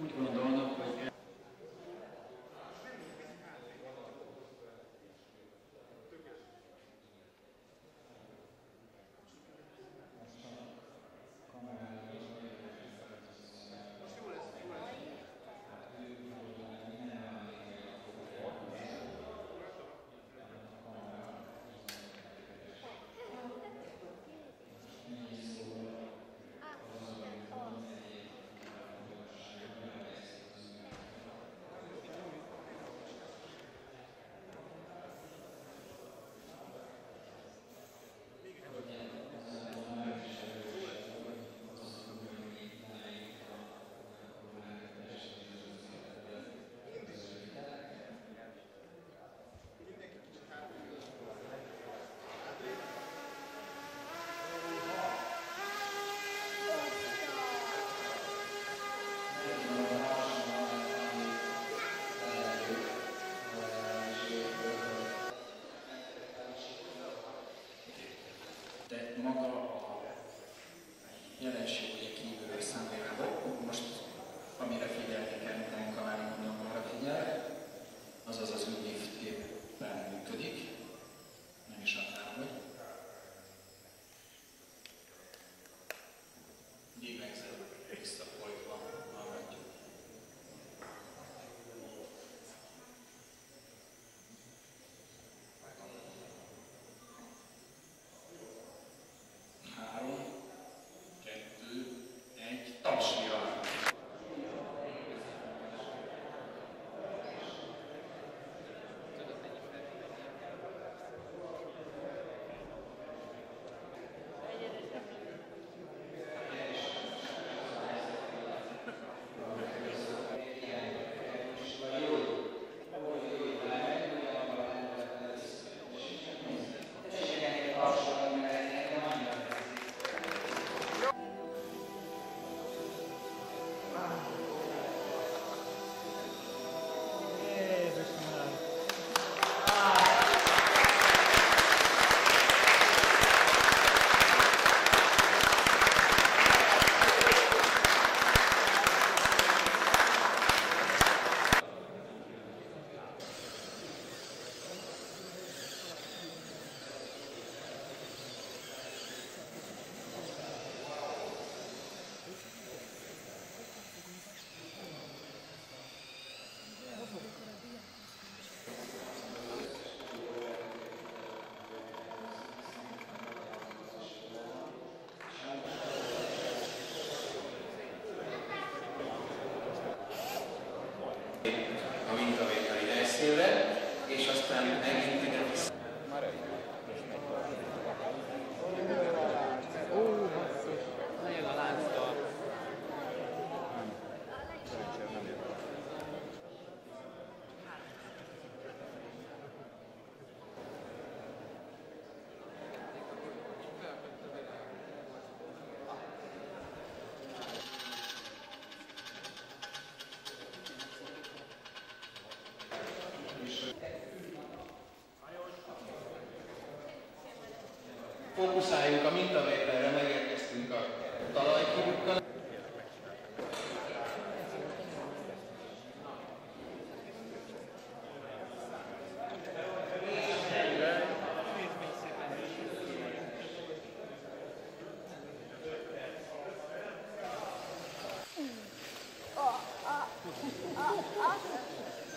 Ou megalapozó jelenség. a mintavételi helyszínre, és aztán megint ide vissza. fokusáljunk a mintavételre, megérkeztünk a talajkirukkal. Ah, ah, ah, ah.